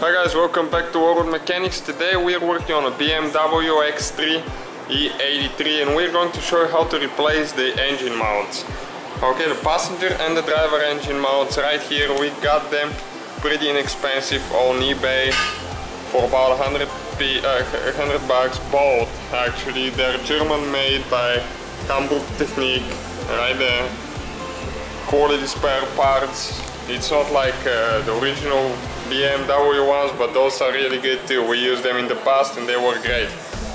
Hi guys, welcome back to World Mechanics. Today we're working on a BMW X3 E83 and we're going to show you how to replace the engine mounts. Okay, the passenger and the driver engine mounts right here, we got them pretty inexpensive on eBay for about 100, uh, 100 bucks both actually. They're German made by Hamburg Technik, right there. Quality spare parts. It's not like uh, the original BMW ones, but those are really good too. We used them in the past and they were great.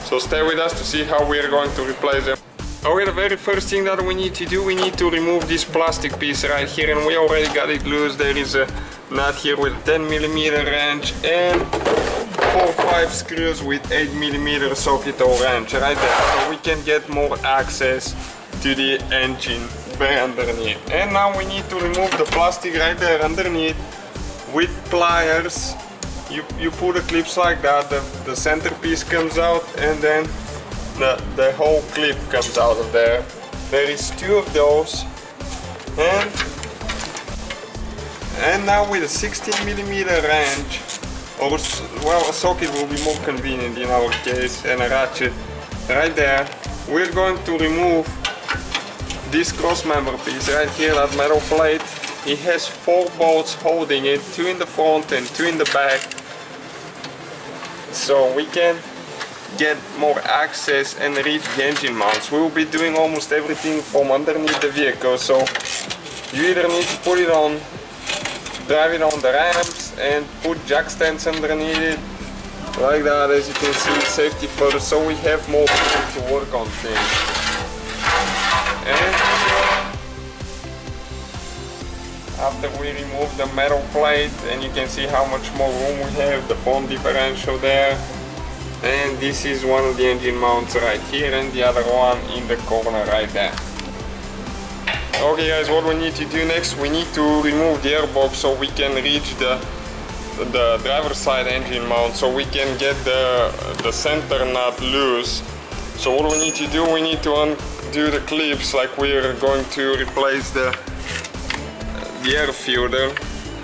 So stay with us to see how we're going to replace them. The very first thing that we need to do, we need to remove this plastic piece right here and we already got it loose. There is a nut here with 10 millimeter wrench and 4-5 screws with 8 millimeter socket or wrench right there. So we can get more access to the engine bay underneath. And now we need to remove the plastic right there underneath with pliers you, you put the clips like that, the, the centerpiece comes out and then the, the whole clip comes out of there. There is two of those and and now with a 16 millimeter wrench or well a socket will be more convenient in our case and a ratchet right there we're going to remove this cross member piece right here that metal plate it has four bolts holding it, two in the front and two in the back. So we can get more access and reach the engine mounts. We will be doing almost everything from underneath the vehicle. So you either need to put it on, drive it on the ramps and put jack stands underneath it. Like that, as you can see, safety first, so we have more room to work on things. And after we remove the metal plate and you can see how much more room we have the front differential there. And this is one of the engine mounts right here and the other one in the corner right there. Okay guys what we need to do next we need to remove the airbox so we can reach the the driver side engine mount so we can get the the center nut loose. So what we need to do we need to undo the clips like we're going to replace the the air filter.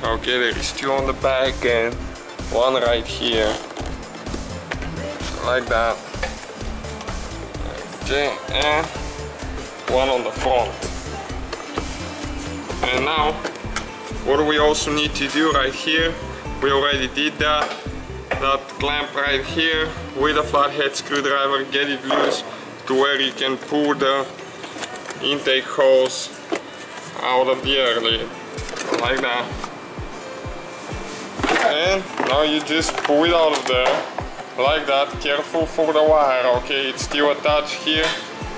Okay, there is two on the back and one right here. Like that. Okay, and one on the front. And now, what we also need to do right here? We already did that. That clamp right here with a flathead screwdriver, get it loose to where you can pull the intake hose out of the air lid like that. And now you just pull it out of there. Like that careful for the wire okay? It's still attached here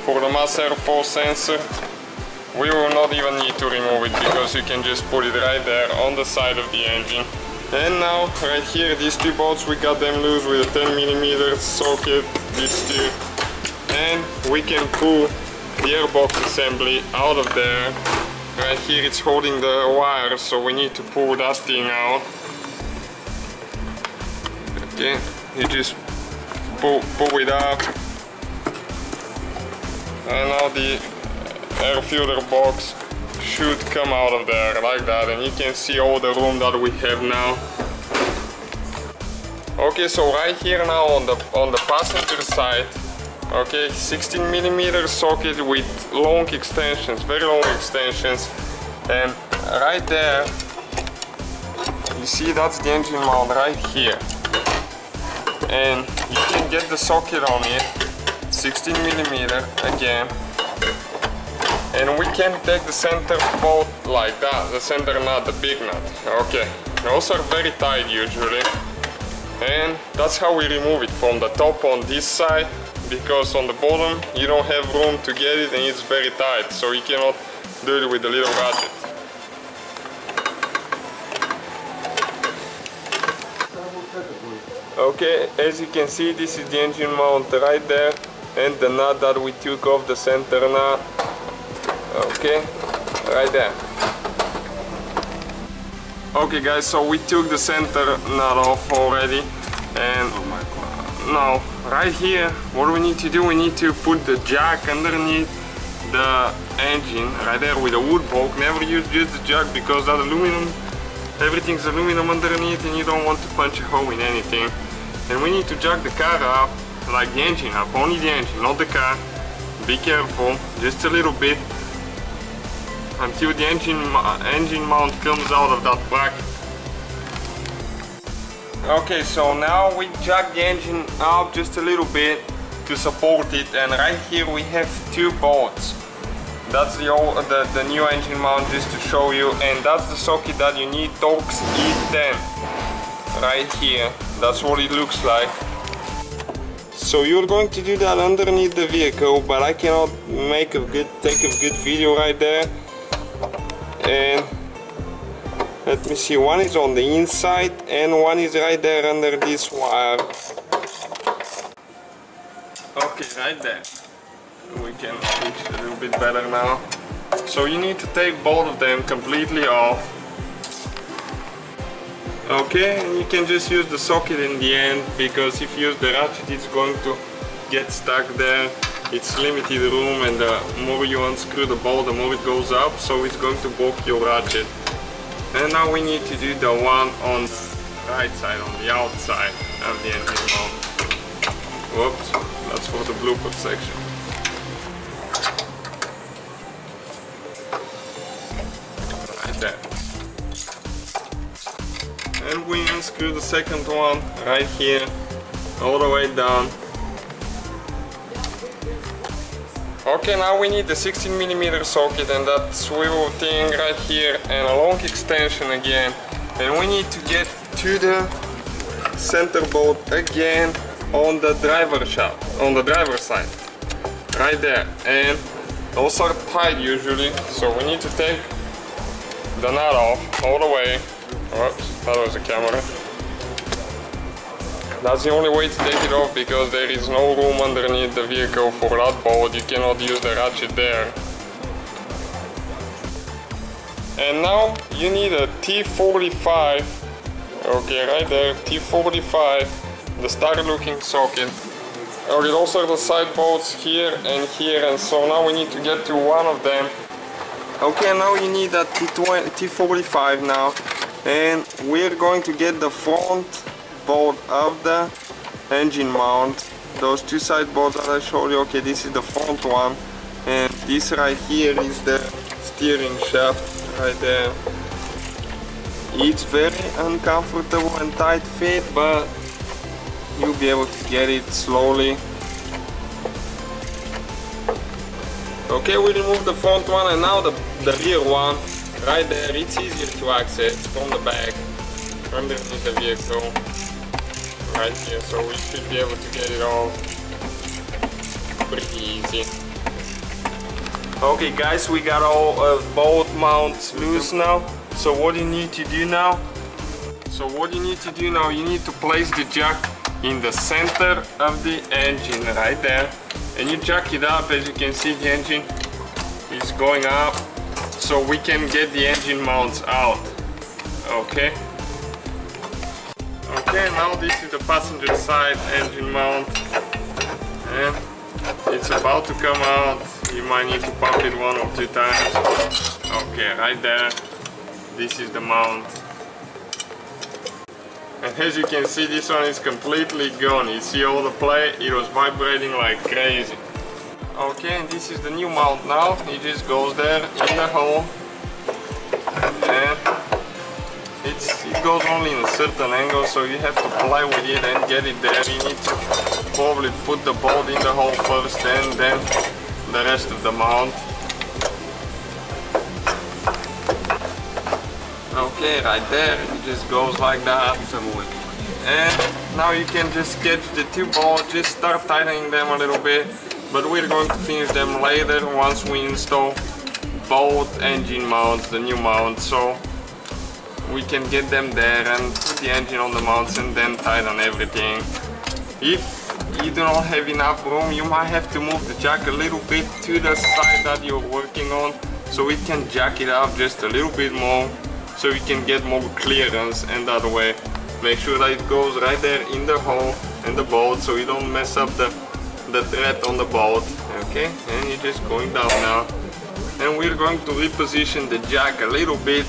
for the mass airflow sensor. We will not even need to remove it because you can just put it right there on the side of the engine. And now right here these two bolts we got them loose with a 10 millimeter socket these two and we can pull the airbox assembly out of there Right here it's holding the wire, so we need to pull that thing out. Okay, you just pull, pull it up. And now the air filter box should come out of there like that and you can see all the room that we have now. Okay, so right here now on the on the passenger side okay 16 millimeter socket with long extensions very long extensions. And right there you see that's the engine mount right here. And you can get the socket on it 16 millimeter again. And we can take the center bolt like that the center nut the big nut. Okay those are very tight usually. And that's how we remove it from the top on this side because on the bottom you don't have room to get it and it's very tight so you cannot do it with the little ratchet. Okay, as you can see this is the engine mount right there and the nut that we took off the center nut. Okay, right there. Okay guys, so we took the center nut off already and oh now right here what we need to do we need to put the jack underneath the engine right there with a wood bulk never use just the jack because that aluminum everything's aluminum underneath and you don't want to punch a hole in anything. And we need to jack the car up, like the engine up, only the engine, not the car. Be careful, just a little bit, until the engine, engine mount comes out of that bracket. Okay, so now we jack the engine up just a little bit to support it and right here we have two bolts. That's the, old, the, the new engine mount just to show you and that's the socket that you need Torx E10 right here. That's what it looks like. So you're going to do that underneath the vehicle but I cannot make a good take a good video right there and let me see one is on the inside and one is right there under this wire. Okay right there. We can reach a little bit better now. So you need to take both of them completely off. Okay and you can just use the socket in the end because if you use the ratchet it's going to get stuck there. It's limited room and the more you unscrew the bolt the more it goes up so it's going to block your ratchet and now we need to do the one on the right side on the outside of the engine mount whoops that's for the blooper section. Right there and we unscrew the second one right here all the way down Okay, now we need the 16 millimeter socket and that swivel thing right here and a long extension again. And we need to get to the center bolt again on the driver shaft, on the driver side. Right there. And those are tight usually, so we need to take the nut off all the way. Oops, that was a camera. That's the only way to take it off because there is no room underneath the vehicle for that bolt. You cannot use the ratchet there. And now you need a T45. Okay, right there, T45, the star looking socket. Okay, those are the side bolts here and here and so now we need to get to one of them. Okay, now you need T20, T45 now and we're going to get the front bolt of the engine mount. Those two side bolts that I showed you okay this is the front one and this right here is the steering shaft right there. It's very uncomfortable and tight fit but you'll be able to get it slowly. Okay we remove the front one and now the, the rear one. Right there it's easier to access from the back underneath the vehicle right here so we should be able to get it all pretty easy. Okay guys we got all of both mounts loose now. So what you need to do now so what you need to do now you need to place the jack in the center of the engine right there. And you jack it up as you can see the engine is going up so we can get the engine mounts out okay Okay, now this is the passenger side engine mount and it's about to come out. You might need to pump it one or two times. Okay, right there. This is the mount. And as you can see, this one is completely gone. You see all the play? It was vibrating like crazy. Okay, and this is the new mount now. It just goes there in the hole. And it goes only in a certain angle so you have to play with it and get it there. You need to probably put the bolt in the hole first and then the rest of the mount. Okay right there it just goes like that. And now you can just get the two bolts just start tightening them a little bit. But we're going to finish them later once we install both engine mounts the new mount. so we can get them there and put the engine on the mounts and then tighten everything. If you do not have enough room, you might have to move the jack a little bit to the side that you're working on so it can jack it up just a little bit more so you can get more clearance and that way. Make sure that it goes right there in the hole in the bolt so you don't mess up the the thread on the bolt okay? And you're just going down now. And we're going to reposition the jack a little bit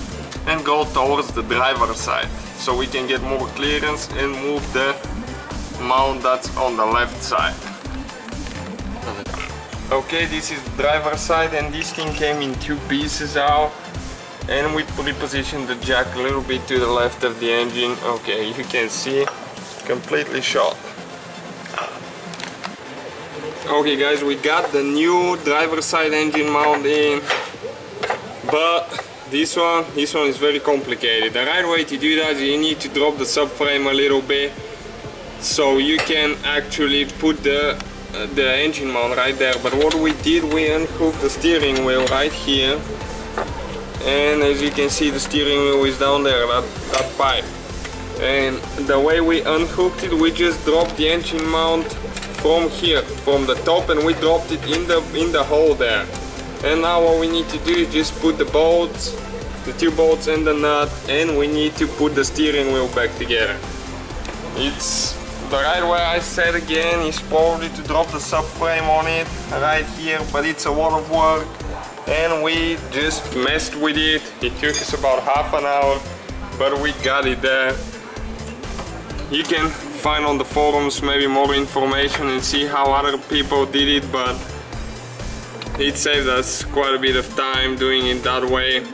and go towards the driver's side so we can get more clearance and move the mount that's on the left side. Okay, this is the driver's side and this thing came in two pieces out and we repositioned the jack a little bit to the left of the engine. Okay, you can see completely shot. Okay guys, we got the new driver's side engine mount in, but this one, this one is very complicated. The right way to do that is you need to drop the subframe a little bit so you can actually put the uh, the engine mount right there. But what we did, we unhooked the steering wheel right here, and as you can see, the steering wheel is down there, that, that pipe. And the way we unhooked it, we just dropped the engine mount from here, from the top, and we dropped it in the in the hole there. And now what we need to do is just put the bolts, the two bolts and the nut, and we need to put the steering wheel back together. It's the right way I said again is probably to drop the subframe on it right here, but it's a lot of work and we just messed with it. It took us about half an hour, but we got it there. You can find on the forums maybe more information and see how other people did it but it saved us quite a bit of time doing it that way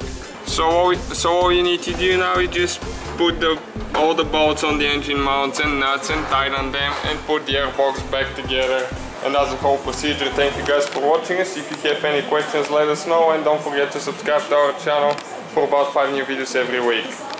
so all, we, so all you need to do now is just put the, all the bolts on the engine mounts and nuts and tighten them and put the airbox back together and that's the whole procedure. Thank you guys for watching us. If you have any questions let us know and don't forget to subscribe to our channel for about 5 new videos every week.